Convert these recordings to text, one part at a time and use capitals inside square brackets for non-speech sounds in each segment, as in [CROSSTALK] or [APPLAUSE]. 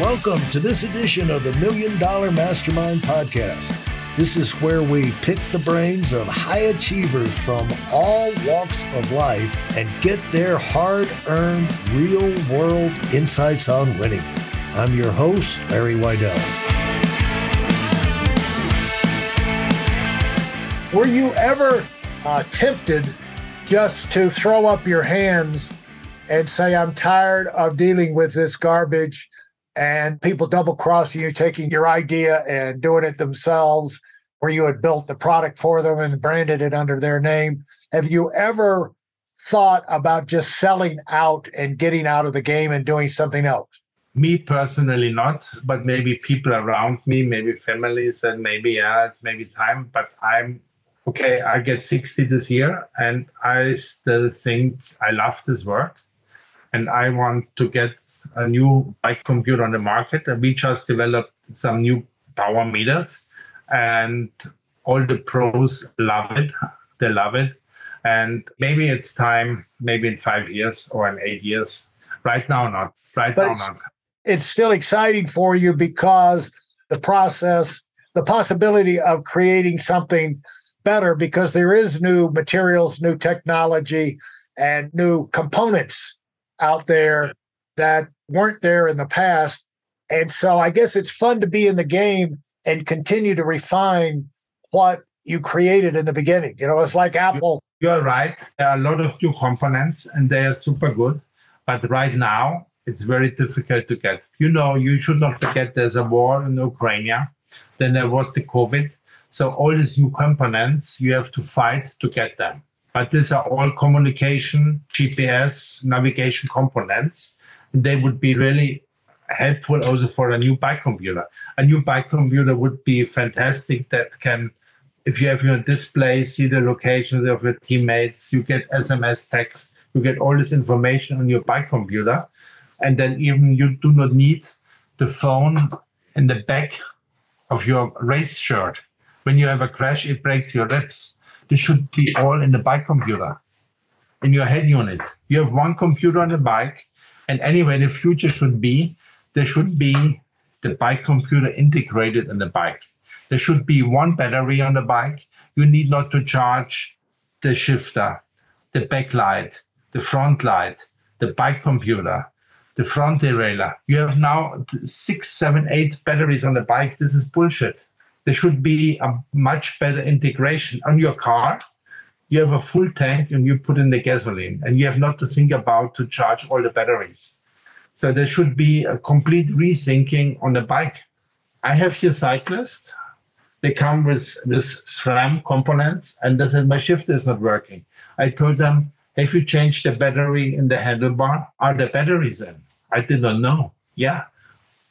Welcome to this edition of the Million Dollar Mastermind Podcast. This is where we pick the brains of high achievers from all walks of life and get their hard earned, real world insights on winning. I'm your host, Larry Weidel. Were you ever uh, tempted just to throw up your hands and say, I'm tired of dealing with this garbage? And people double crossing you, taking your idea and doing it themselves, where you had built the product for them and branded it under their name. Have you ever thought about just selling out and getting out of the game and doing something else? Me personally, not, but maybe people around me, maybe families, and maybe, yeah, it's maybe time. But I'm okay. I get 60 this year, and I still think I love this work and I want to get a new bike computer on the market, and we just developed some new power meters, and all the pros love it. They love it, and maybe it's time. Maybe in five years or in eight years. Right now, not. Right but now, it's, not. It's still exciting for you because the process, the possibility of creating something better, because there is new materials, new technology, and new components out there that weren't there in the past. And so I guess it's fun to be in the game and continue to refine what you created in the beginning. You know, it's like Apple. You're right. There are a lot of new components and they are super good. But right now, it's very difficult to get. You know, you should not forget there's a war in Ukraine. Then there was the COVID. So all these new components, you have to fight to get them. But these are all communication, GPS, navigation components they would be really helpful also for a new bike computer. A new bike computer would be fantastic that can, if you have your display, see the locations of your teammates, you get SMS text, you get all this information on your bike computer. And then even you do not need the phone in the back of your race shirt. When you have a crash, it breaks your ribs. This should be all in the bike computer, in your head unit. You have one computer on the bike and anyway, the future should be there should be the bike computer integrated in the bike. There should be one battery on the bike. You need not to charge the shifter, the backlight, the front light, the bike computer, the front derailleur. You have now six, seven, eight batteries on the bike. This is bullshit. There should be a much better integration on your car you have a full tank and you put in the gasoline and you have not to think about to charge all the batteries. So there should be a complete rethinking on the bike. I have here cyclists. They come with, with SRAM components and they said, my shifter is not working. I told them, have you changed the battery in the handlebar? Are the batteries in? I did not know. Yeah,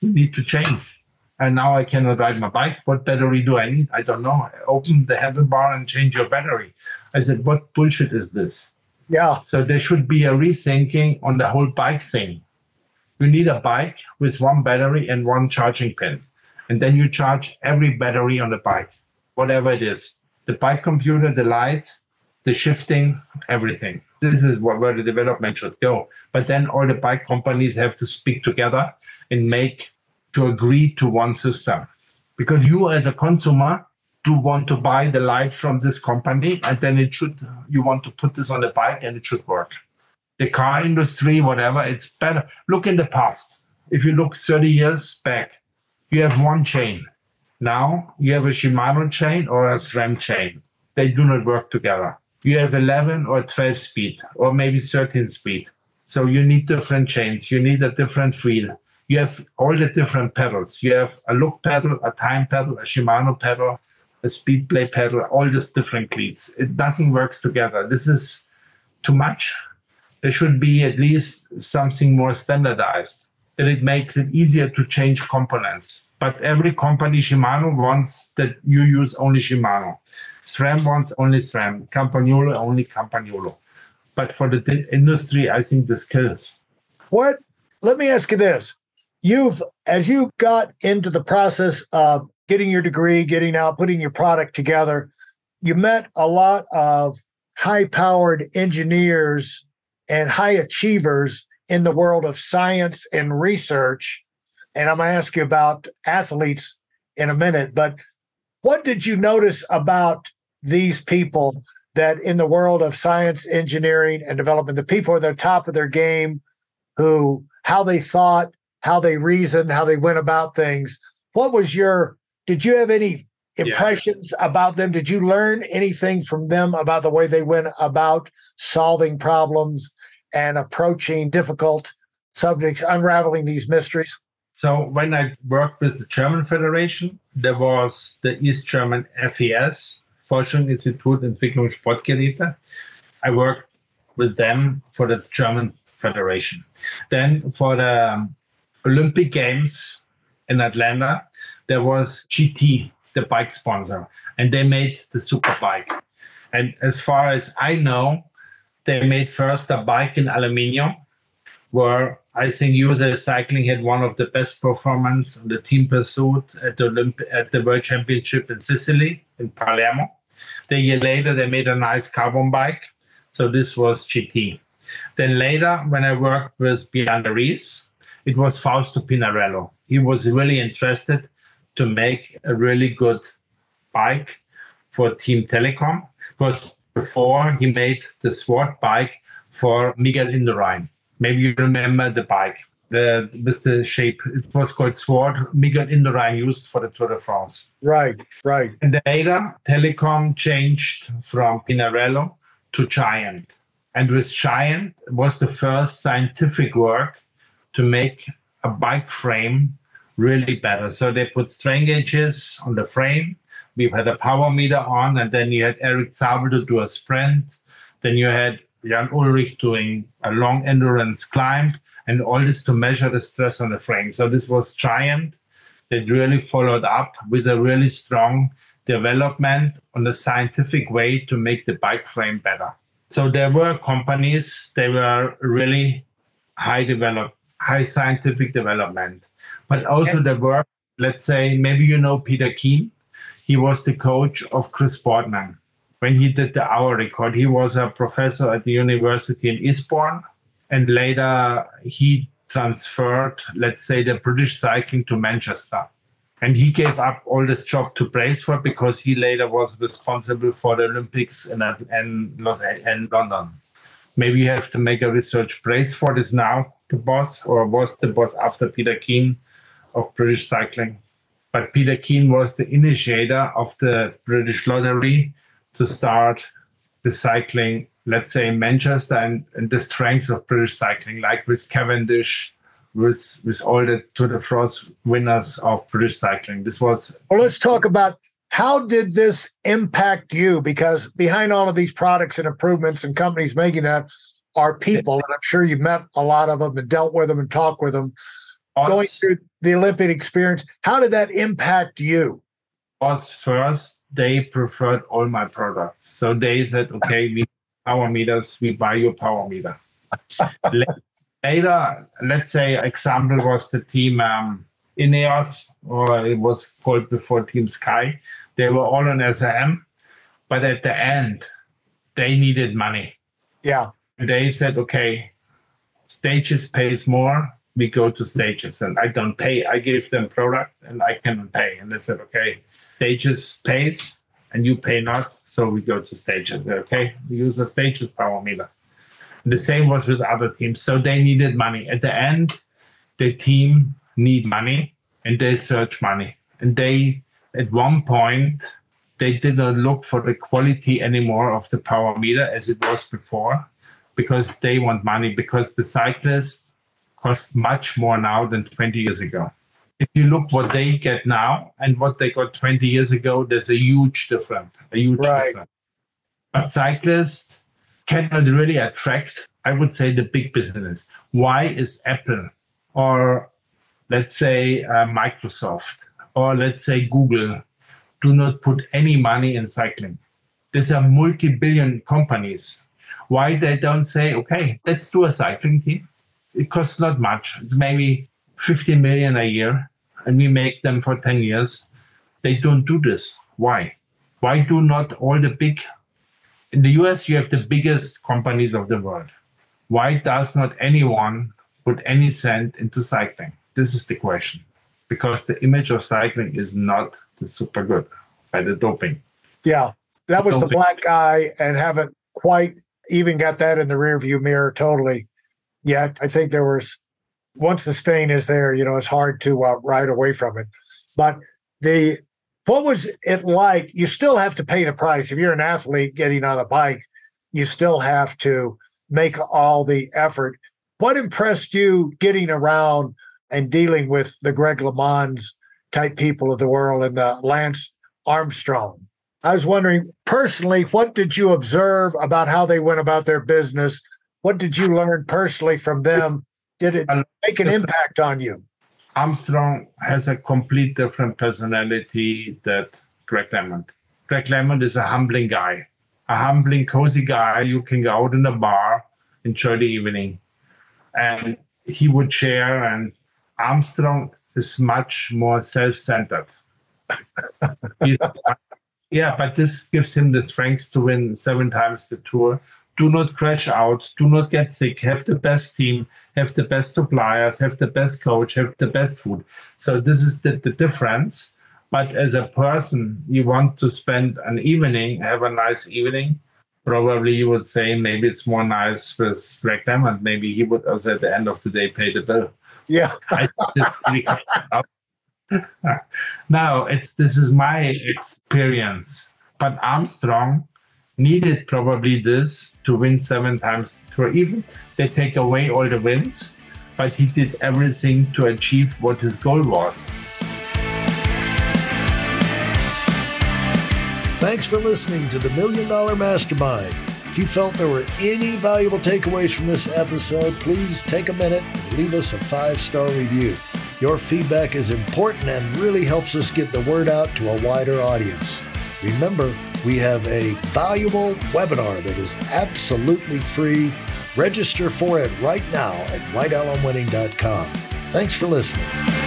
you need to change. And now I cannot ride my bike. What battery do I need? I don't know. Open the handlebar and change your battery. I said, what bullshit is this? Yeah. So there should be a rethinking on the whole bike thing. You need a bike with one battery and one charging pin. And then you charge every battery on the bike, whatever it is the bike computer, the light, the shifting, everything. This is where the development should go. But then all the bike companies have to speak together and make to agree to one system. Because you, as a consumer, do want to buy the light from this company and then it should you want to put this on the bike and it should work. The car industry whatever it's better. Look in the past. If you look 30 years back you have one chain. Now you have a shimano chain or a sram chain. They do not work together. You have 11 or 12 speed or maybe 13 speed. So you need different chains. You need a different wheel you have all the different pedals. You have a look pedal a time pedal a shimano pedal a speed play pedal, all these different cleats. It nothing works together. This is too much. There should be at least something more standardized that it makes it easier to change components. But every company, Shimano wants that you use only Shimano. SRAM wants only SRAM. Campagnolo only Campagnolo. But for the industry, I think this kills. What? Let me ask you this: You've, as you got into the process of getting your degree, getting out, putting your product together, you met a lot of high powered engineers and high achievers in the world of science and research and I'm going to ask you about athletes in a minute. But what did you notice about these people that in the world of science, engineering, and development, the people at the top of their game, who how they thought, how they reasoned, how they went about things. What was your? Did you have any impressions yeah. about them? Did you learn anything from them about the way they went about solving problems and approaching difficult subjects, unraveling these mysteries? So when I worked with the German Federation, there was the East German FES, Forschungsinstitut Entwicklung Sportgeräte. I worked with them for the German Federation. Then for the Olympic Games in Atlanta, there was GT, the bike sponsor, and they made the super bike. And as far as I know, they made first a bike in aluminium, where I think USA Cycling had one of the best performance on the team pursuit at the Olymp- at the World Championship in Sicily in Palermo. The year later, they made a nice carbon bike. So this was GT. Then later, when I worked with Bjarne Riis, it was Fausto Pinarello. He was really interested to make a really good bike for Team Telekom because before he made the SWAT bike for Miguel Indurain. Maybe you remember the bike the with the shape. It was called Sword. Miguel Indurain used for the Tour de France. Right, right. And later, Telekom changed from Pinarello to Giant, and with Giant was the first scientific work to make a bike frame really better. So they put strain gauges on the frame. We had a power meter on, and then you had Erik Zabel to do a sprint. Then you had Jan Ullrich doing a long endurance climb, and all this to measure the stress on the frame. So this was Giant They really followed up with a really strong development on the scientific way to make the bike frame better. So there were companies, they were really high developed, high scientific development. But also there were, let's say, maybe you know Peter Keen. He was the coach of Chris Boardman. When he did the hour record, he was a professor at the university in Eastbourne and later he transferred, let's say, the British cycling to Manchester. And he gave up all this job to Brailsford because he later was responsible for the Olympics in, in, Los, in London. Maybe you have to make a research. Brailsford is now the boss or was the boss after Peter Keen of British cycling. But Peter Keen was the initiator of the British Lottery to start the cycling let's say in Manchester and, and the strengths of British cycling, like with Cavendish, with with all the Tour de France winners of British cycling. This was well. Let's talk about how did this impact you? Because behind all of these products and improvements and companies making that are people, and I'm sure you met a lot of them and dealt with them and talked with them. Going through the Olympic experience, how did that impact you? Us first, they preferred all my products, so they said, "Okay, [LAUGHS] we power meters, we buy your power meter. Later, let's say example was the team um, Ineos, or it was called before Team Sky. They were all on SRM, but at the end, they needed money. Yeah. And they said, okay, stages pays more. We go to stages, and I don't pay. I give them product, and I cannot pay. And they said, okay, stages pays and you pay not, so we go to stages. Okay, we use a stages power meter. The same was with other teams. So they needed money. At the end, the team need money and they search money. And they, at one point, they did not look for the quality anymore of the power meter as it was before because they want money because the cyclist costs much more now than 20 years ago if you look what they get now and what they got 20 years ago, there's a huge difference. A huge right. difference. But cyclists cannot really attract, I would say, the big business. Why is Apple or let's say uh, Microsoft or let's say Google do not put any money in cycling? These are multi-billion companies. Why they don't say, okay, let's do a cycling team? It costs not much. It's maybe 50 million a year and we make them for 10 years. They don't do this. Why? Why do not all the big in the US you have the biggest companies of the world. Why does not anyone put any cent into cycling? This is the question. Because the image of cycling is not super good by the doping. Yeah. That was the black guy and haven't quite even got that in the rearview mirror totally yet. I think there was once the stain is there, you know, it's hard to uh, ride away from it. But the what was it like? You still have to pay the price. If you're an athlete getting on a bike, you still have to make all the effort. What impressed you getting around and dealing with the Greg LeMonds type people of the world and the Lance Armstrong? I was wondering personally, what did you observe about how they went about their business? What did you learn personally from them? Did it make an impact on you? Armstrong has a complete different personality that Greg LeMond. Greg LeMond is a humbling guy, a humbling, cozy guy. You can go out in a bar, enjoy the evening, and he would share. And Armstrong is much more self-centered. [LAUGHS] yeah, but this gives him the strength to win seven times the tour. Do not crash out. Do not get sick. Have the best team. Have the best suppliers. Have the best coach. Have the best food. So this is the, the difference. But as a person, you want to spend an evening, have a nice evening. Probably you would say maybe it's more nice with Greg LeMond. Maybe he would also at the end of the day pay the bill. Yeah. [LAUGHS] now it's this is my experience. But Armstrong needed probably this to win seven times tour. Even they take away all the wins, but he did everything to achieve what his goal was. Thanks for listening to the Million Dollar Mastermind. If you felt there were any valuable takeaways from this episode, please take a minute and leave us a five star review. Your feedback is important and really helps us get the word out to a wider audience. Remember, we have a valuable webinar that is absolutely free. Register for it right now at weidelonwinning.com. Thanks for listening.